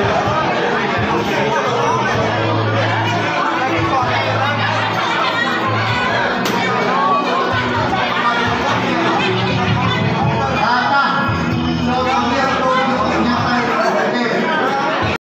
Yeah.